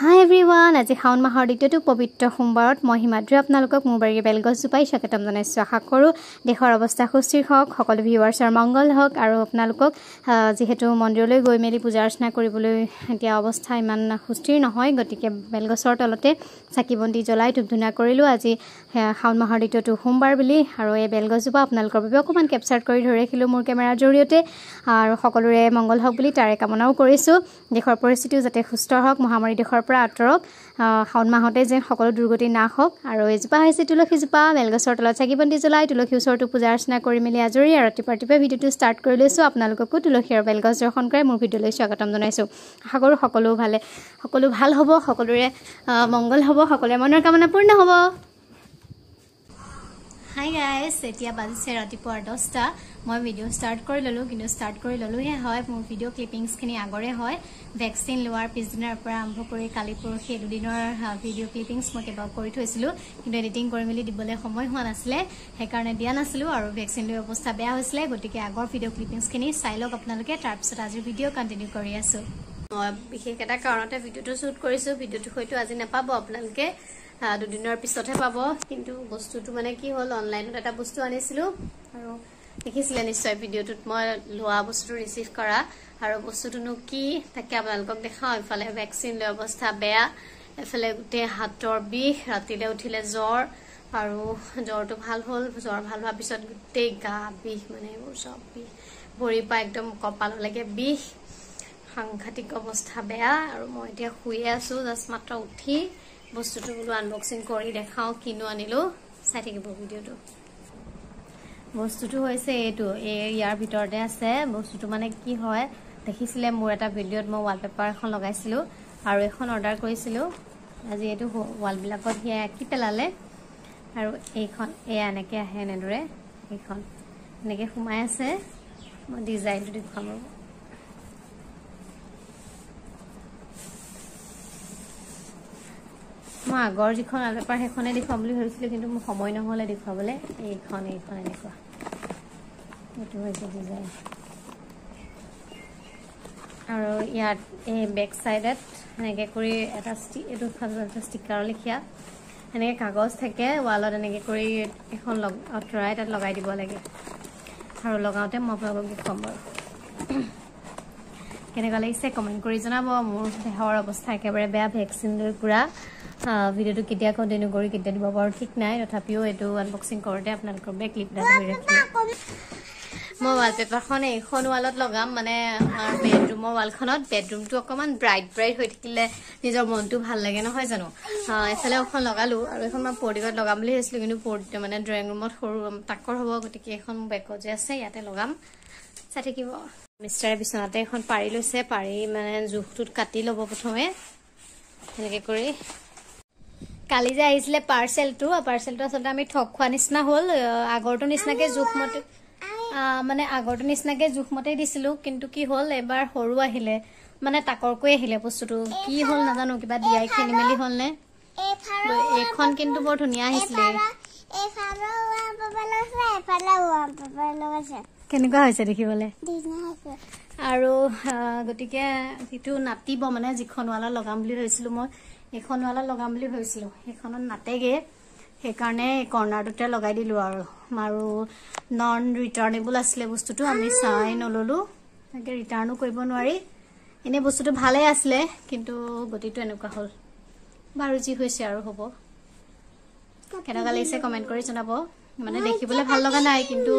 হাই everyone আজি শাওণ মাহৰ দ্বিতীয়টো পবিত্ৰ সোমবাৰত মই হিমাদ্ৰী আপোনালোকক মোৰ বাৰীৰ বেলগছ জোপাই স্বাগতম জনাইছোঁ। আশা কৰোঁ দেশৰ অৱস্থা সুস্থিৰ হওক সকলো ভিউৱাৰ্ছৰ মংগল হওক আৰু আপোনালোকক যিহেতু মন্দিৰলৈ গৈ মেলি পূজা অৰ্চনা কৰিবলৈ এতিয়া অৱস্থা ইমান সুস্থিৰ নহয় গতিকে বেলগছৰ তলতে চাকি বন্তি জ্বলাই ধূপ ধূনা কৰিলোঁ। আজি শাওণ মাহৰ দ্বিতীয়টো সোমবাৰ বুলি আৰু এই বেলগছজোপা আপোনালোকৰ বাবে অকণমান কেপচাৰ কৰি ধৰি ৰাখিলোঁ মোৰ কেমেৰাৰ জৰিয়তে। আৰু সকলোৰে মংগল হওক বুলি তাৰে কামনাও কৰিছোঁ। দেশৰ পৰিস্থিতিও যাতে সুস্থ হওক মহামাৰী দেশৰ পৰা আঁতৰক শাওণ মাহতে যেন সকলো দুৰ্গতি নাশ হওক। আৰু এজোপা হৈছে তুলসীজোপা বেলগছৰ তলত চাকি বন্তি জ্বলাই তুলসী ওচৰতো পূজা অৰ্চনা কৰি মেলি আজৰি আৰু ৰাতিপুৱা ৰাতিপুৱা ভিডিঅ'টো ষ্টাৰ্ট কৰি লৈছোঁ। আপোনালোককো তুলসী আৰু বেলগছ দৰ্শন কৰে মোৰ ভিডিঅ'লৈ স্বাগতম জনাইছোঁ। আশা কৰোঁ সকলো ভালে সকলো ভাল হ'ব সকলোৰে মংগল হ'ব সকলোৰে মনৰ কামনা পূৰ্ণ হ'ব। হাই গাইজ এতিয়া বাজিছে ৰাতিপুৱাৰ দহটা। মই ভিডিঅ' ষ্টাৰ্ট কৰি ল'লোঁ কিন্তু ষ্টাৰ্ট কৰি ল'লোহে হয়। মোৰ ভিডিঅ' ক্লিপিংছখিনি আগৰে হয়। ভেকচিন লোৱাৰ পিছদিনাৰ পৰা আৰম্ভ কৰি কালি পৰহি দুদিনৰ ভিডিঅ' ক্লিপিংছ মই কেইবাও কৰি থৈছিলোঁ। কিন্তু এডিটিং কৰি মেলি দিবলৈ সময় হোৱা নাছিলে। সেইকাৰণে দিয়া নাছিলোঁ আৰু ভেকচিন লৈ অৱস্থা বেয়া হৈছিলে। গতিকে আগৰ ভিডিঅ' ক্লিপিংছখিনি চাই লওক আপোনালোকে। তাৰপিছত আজিৰ ভিডিঅ' কণ্টিনিউ কৰি আছোঁ। মই বিশেষ এটা কাৰণতে ভিডিঅ'টো শ্বুট কৰিছোঁ। ভিডিঅ'টো হয়তো আজি নাপাব আপোনালোকে। দুদিনৰ পিছতহে পাব। কিন্তু বস্তুটো মানে কি হ'ল অনলাইনত এটা বস্তু আনিছিলোঁ আৰু দেখিছিলে নিশ্চয় ভিডিঅ'টোত মই লোৱা বস্তুটো ৰিচিভ কৰা। আৰু বস্তুটোনো কি তাকে আপোনালোকক দেখাওঁ। ইফালে ভেকচিন লৈ অৱস্থা বেয়া এফালে গোটেই হাতৰ বিষ ৰাতিলৈ উঠিলে জ্বৰ আৰু জ্বৰটো ভাল হ'ল। জ্বৰ ভাল হোৱাৰ পিছত গোটেই গা বিষ মানে এইবোৰ চব বিষ। ভৰিৰ পৰা একদম কপাললৈকে বিষ। সাংঘাতিক অৱস্থা বেয়া আৰু মই এতিয়া শুয়ে আছোঁ জাষ্ট মাত্ৰ উঠি। বস্তুটো বোলো আনবক্সিং কৰি দেখাওঁ কিনো আনিলোঁ চাই থাকিব ভিডিঅ'টো। বস্তুটো হৈছে এইটো এই ইয়াৰ ভিতৰতে আছে বস্তুটো মানে কি হয় দেখিছিলে মোৰ এটা ভিডিঅ'ত মই ৱালপেপাৰ এখন লগাইছিলোঁ আৰু এখন অৰ্ডাৰ কৰিছিলোঁ। আজি এইটো ৱালবিলাকত সেয়া আঁকি পেলালে আৰু এইখন এয়া এনেকৈ আহে এনেদৰে এইখন। এনেকৈ সোমাই আছে মই ডিজাইনটো দেখুৱাম ৰ'ব। মই আগৰ যিখন আলপেপাৰ সেইখনে দেখুৱাম বুলি ভাবিছিলোঁ কিন্তু মোৰ সময় নহ'লে দেখুৱাবলৈ। এইখন এইখন এনেকুৱা। এইটো হৈছে ডিজাইন আৰু ইয়াত এই বেক চাইডত এনেকৈ কৰি এটা এইটো ষ্টিকাৰ লিখীয়া। এনেকৈ কাগজ থাকে ৱালত এনেকৈ কৰি এখন লগ আঁতৰাই তাত লগাই দিব লাগে। আৰু লগাওঁতে মই আপোনালোকক দেখুৱাম বাৰু। কেনেকুৱা লাগিছে কমেণ্ট কৰি জনাব। মোৰ দেহৰ অৱস্থা একেবাৰে বেয়া ভেকচিন লৈ পূৰা। ভিডিঅ'টো কেতিয়া কণ্টিনিউ কৰি কেতিয়া দিব পাৰোঁ ঠিক নাই। তথাপিও এইটো আনবক্সিং কৰোঁতে আপোনালোকৰ বেগ ৰাখিম মই ৱালপেপাৰখন এইখন ৱালত লগাম মানে আমাৰ বেডৰুমৰ ৱালখনত বেডৰুমটো অকণমান ব্ৰাইট ব্ৰাইট হৈ থাকিলে নিজৰ মনটো ভাল লাগে নহয় জানো? এফালে এখন লগালোঁ আৰু এখন মই পৰ্টিকত লগাম বুলি ভাবিছিলোঁ কিন্তু পৰ্টিটো মানে ড্ৰয়িং ৰুমত সৰু তাকৰ হ'ব গতিকে এখন বেগত যে আছে ইয়াতে লগাম। চাই থাকিব। মিষ্টাৰে বিচনাতে এখন পাৰি লৈছে পাৰি মানে জোখটোত কাটি ল'ব প্ৰথমে। এনেকৈ কৰি কালি যে আহিছিলে পাৰ্চেলটো পাৰ্চেলটো আচলতে আমি ঠগ খোৱা নিচিনা হ'ল। আগৰটো নিচিনাকৈ জোখমতে মানে আগৰটো নিচিনাকৈ জোখমতেই দিছিলোঁ কিন্তু কি হ'ল এবাৰ সৰু আহিলে। মানে তাকৰকৈ আহিলে বস্তুটো। কি হ'ল নাজানো কিবা দিয়াই খেলি মেলি হ'লনে এইখন কিন্তু বৰ ধুনীয়া আহিছিলে। কেনেকুৱা হৈছে দেখিবলৈ? আৰু গতিকে যিটো নাতিব মানে যিখন ৱালত লগাম বুলি ভাবিছিলোঁ মই এইখন ৱালত লগাম বুলি ভাবিছিলোঁ। সেইখনত নাটেগৈ। সেইকাৰণে কৰ্ণাৰটোতে লগাই দিলোঁ আৰু। আৰু নন ৰিটাৰ্ণেবল আছিলে বস্তুটো আমি চাই নল'লোঁ। তাকে ৰিটাৰ্ণো কৰিব নোৱাৰি। এনেই বস্তুটো ভালেই আছিলে কিন্তু গতিটো এনেকুৱা হ'ল। বাৰু যি হৈছে আৰু হ'ব। কেনেকুৱা লাগিছে কমেণ্ট কৰি জনাব। মানে দেখিবলৈ ভাল লগা নাই কিন্তু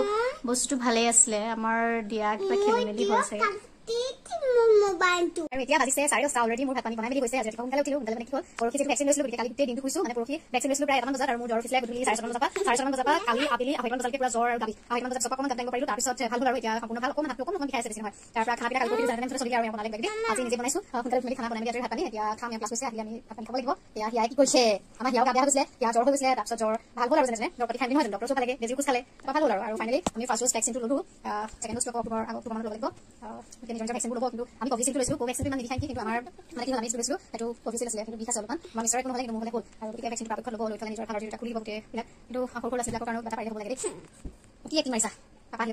বস্তুটো ভালেই আছিলে। আমাৰ দিয়া কিবা খেলি মেলি চাগে। এতিয়া দহটা অলৰেডি মোৰ কি হ'ল পৰহি বজাত আৰু মোৰ জ্বৰ উঠিছিলে গধূলি চাৰে ছটামান বজাৰ পৰা চাৰে ছটামান বজাৰ পৰা কালি আবেলি আঢ়ৈটামান বজালৈকে পুৰা জ্বৰ ভাল ভাল নহয়। তাৰ পৰা চলি আজি উঠি খানা এতিয়া আমি কি কৰিছে? আমাৰ হিয়া গৈছিলে তাৰপিছত জ্বৰ ভাল ডক্টৰ কোচ খালে তাৰপৰা ভাল ভেকচিনটো ল'ব কিন্তু আমি লৈছিলোঁ ইমান কিন্তু আমাৰ মানে কি হ'ল আমি লৈছিলোঁ সেইটো আছিলে কিন্তু বিষ আছে অলপমান আমাৰ একো নহ'লে কিন্তু মোৰ হ'লে হ'ল আৰু গতিকে ল'ব লৈ পেলাই নিজৰ ভালৰ দুটা খুলিব গোটেইবিলাক কিন্তু সৰু সৰু কাৰণেও এটা হ'ব লাগে দেই। কি মাৰিছা পাপা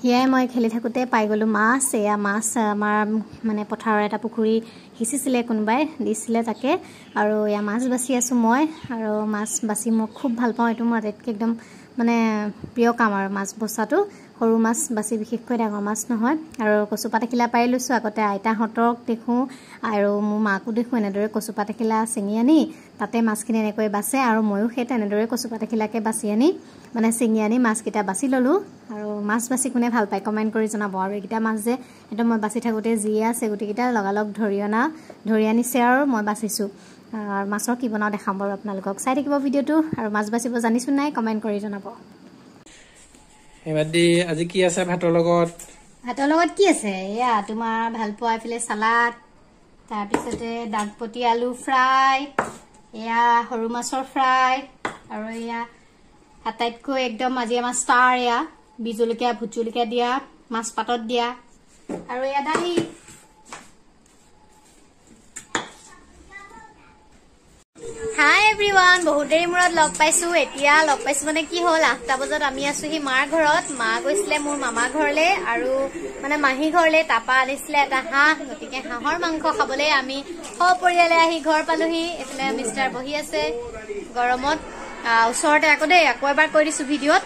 সেয়াই মই খেলি থাকোঁতে পাই গ'লোঁ মাছ এয়া মাছ আমাৰ মানে পথাৰৰ এটা পুখুৰী সিঁচিছিলে কোনোবাই দিছিলে তাকে আৰু এয়া মাছ বাচি আছোঁ মই আৰু মাছ বাচি মই খুব ভাল পাওঁ এইটো মোৰ আটাইতকৈ একদম মানে প্ৰিয় কাম আৰু মাছ বচাটো। সৰু মাছ বাচি বিশেষকৈ ডাঙৰ মাছ নহয়। আৰু কচুপাত এখিলা পাৰি লৈছোঁ। আগতে আইতাহঁতক দেখোঁ আৰু মোৰ মাকো দেখোঁ এনেদৰে কচুপাত এখিলা ছিঙি আনি তাতে মাছখিনি এনেকৈ বাচে আৰু ময়ো সেই তেনেদৰে কচুপাত এখিলাকে বাচি আনি মানে ছিঙি আনি মাছকেইটা বাচি ল'লোঁ। আৰু মাছ বাচি কোনে ভাল পায় কমেণ্ট কৰি জনাব। আৰু এইকেইটা মাছ যে একদম মই বাচি থাকোঁতে যিয়ে আছে গোটেইকেইটা লগালগ ধৰি অনা ধৰি আনিছে আৰু মই বাচিছোঁ। মাছৰ কি বনাওঁ দেখাম বাৰু আপোনালোকক। চাই থাকিব ভিডিঅ'টো। আৰু মাছ বাচিব জানিছোঁ নাই কমেণ্ট কৰি জনাব। এইবাদি আজি কি আছে ভাতৰ লগত? ভাতৰ লগত কি আছে? এয়া তোমাৰ ভাল পোৱা এইফালে চালাড তাৰপিছতে দাগপতি আলু ফ্ৰাই এয়া সৰু মাছৰ ফ্ৰাই আৰু এয়া আটাইতকৈ একদম আজি আমাৰ ষ্টাৰ এয়া বি জলকীয়া ভোট জলকীয়া দিয়া মাছ পাতত দিয়া আৰু এয়া দালি হাই এভৰিৱান বহুত দেৰি মূৰত লগ পাইছো। এতিয়া লগ পাইছো মানে কি হ'ল আঠটা বজাত আমি আছোহি মাৰ ঘৰত। মা গৈছিলে মোৰ মামা ঘৰলে আৰু মানে মাহী ঘৰলে তাৰপা আনিছিলে এটা হাঁহ গতিকে হাঁহৰ মাংস খাবলৈ আমি সপৰিয়ালে আহি ঘৰ পালোহি। এইফালে মিষ্টাৰ বহি আছে গৰমত। ওচৰতে আকৌ দেই আকৌ এবাৰ কৈ দিছো ভিডিঅ'ত।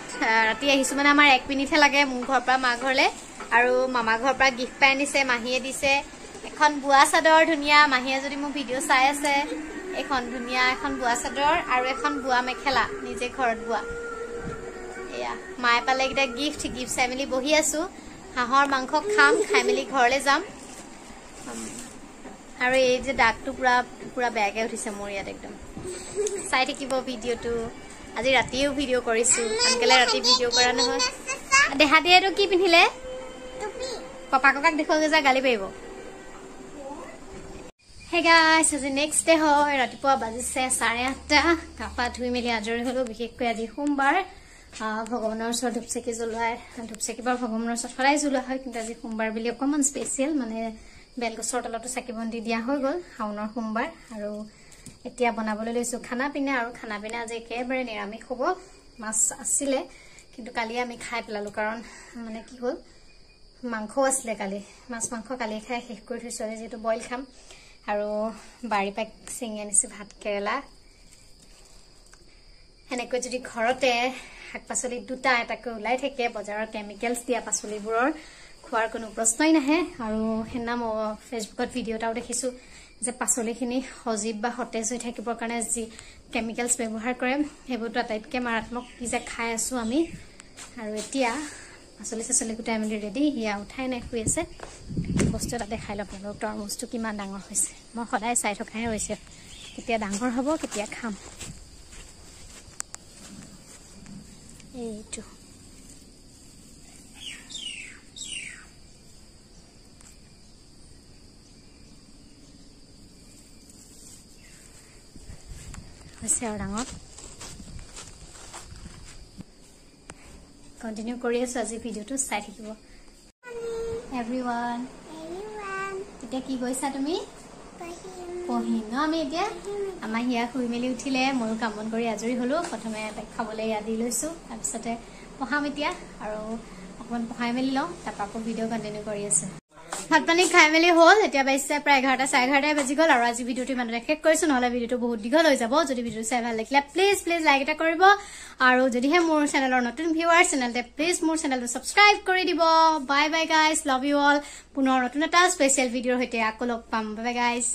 ৰাতি আহিছো মানে আমাৰ এক মিনিটহে লাগে মোৰ ঘৰৰ পৰা মা ঘৰলে। আৰু মামা ঘৰৰ পৰা গিফ্ট পাই আনিছে মাহীয়ে দিছে। এখন বোৱা চাদৰ ধুনীয়া। মাহীয়ে যদি মোৰ ভিডিঅ' চাই আছে এইখন ধুনীয়া এখন বোৱা চাদৰ আৰু এখন বোৱা মেখেলা নিজে ঘৰত বোৱা। এয়া মায়ে পালে এইকেইটা গিফ্ট গিফ্ট চাই মেলি বহি আছো। হাঁহৰ মাংস খাম খাই মেলি ঘৰলৈ যাম। আৰু এই যে দাগটো পুৰা পুৰা বেয়াকে উঠিছে মোৰ ইয়াত একদম। চাই থাকিব ভিডিঅ'টো। আজি ৰাতিও ভিডিঅ' কৰিছো। আনকালে ৰাতি ভিডিঅ' কৰা নহয়। দেহা দিয়ে এইটো কি পিন্ধিলে? পাপা ককাক দেখুৱাগে যা গালি পাৰিব। হে গাইছ আজি নেক্সট ডে হয় ৰাতিপুৱা বাজিছে চাৰে আঠটা। গা পা ধুই মেলি আজৰি হলো বিশেষকৈ আজি সোমবাৰ। ভগৱানৰ ওচৰত ধূপচাকি জ্বলোৱাই ধূপচাকি বাৰু ভগৱানৰ ওচৰত সদায় জ্বলোৱা হয় কিন্তু আজি সোমবাৰ বুলি অকণমান স্পেচিয়েল মানে বেলগছৰ তলতো চাকি বন্তি দিয়া হৈ গ'ল শাওনৰ সোমবাৰ। আৰু এতিয়া বনাবলৈ লৈছো খানা পিনা আৰু খানা পিনা আজি একেবাৰে নিৰামিষ হ'ব মাছ আছিলে কিন্তু কালি আমি খাই পেলালো কাৰণ মানে কি হ'ল মাংসও আছিলে কালি মাছ মাংস কালি খাই শেষ কৰি থৈছো আজি যিহেতু বইল খাম। আৰু বাৰী পাই ছিঙি আনিছো ভাত কেৰেলা। সেনেকৈ যদি ঘৰতে শাক পাচলি দুটা এটাকৈ ওলাই থাকে বজাৰৰ কেমিকেলছ দিয়া পাচলিবোৰৰ খোৱাৰ কোনো প্ৰশ্নই নাহে। আৰু সেইদিনা মই ফেচবুকত ভিডিঅ' এটাও দেখিছো যে পাচলিখিনি সজীৱ বা সতেজ হৈ থাকিবৰ কাৰণে যি কেমিকেলছ ব্যৱহাৰ কৰে সেইবোৰতো আটাইতকৈ মাৰাত্মক। কি যে খাই আছো আমি। আৰু এতিয়া পাচলি চাচলি গোটাই মেলি ৰেডি সেয়া উঠাই নাই শুই আছে। বস্তু এটা দেখাই লওক আপোনালোক তৰমুজটো কিমান ডাঙৰ হৈছে। মই সদায় চাই থকাহে হৈছে। কেতিয়া ডাঙৰ হ'ব কেতিয়া খাম। এইটো। হৈছে আৰু ডাঙৰ। কণ্টিনিউ কৰি আছো আজি ভিডিঅ'টো চাই থাকিব। এভৰিৱান এতিয়া কি কৈছা তুমি? পঢ়িম। ন আমি এতিয়া? আমাৰ হিয়া শুই মেলি উঠিলে ময়ো কাম বন কৰি আজৰি হলো প্ৰথমে তাইক খাবলৈ ইয়াত দি লৈছো তাৰপিছতে পঢ়াম এতিয়া আৰু অকণমান পঢ়াই মেলি লওঁ তাৰপৰা আকৌ ভিডিঅ' কণ্টিনিউ কৰি আছো। ভাত পানী খাই মেলি হ'ল। এতিয়া বাজিছে প্ৰায় এঘাৰটা চাৰে এঘাৰটাই বাজি গ'ল আৰু আজি ভিডিঅ'টো ইমানতে শেষ কৰিছো নহ'লে ভিডিঅ'টো বহুত দীঘল হৈ যাব। যদি ভিডিঅ'টো চাই ভাল লাগিলে প্লিজ প্লিজ লাইক এটা কৰিব। আৰু যদিহে মোৰ চেনেলৰ নতুন ভিউৱাৰ চেনেলতে প্লিজ মোৰ চেনেলটো ছাবস্ক্ৰাইব কৰি দিব। Bye bye guys love you all পুনৰ নতুন এটা স্পেচিয়েল ভিডিঅ'ৰ সৈতে আকৌ লগ পাম। বাই বাই গাইজ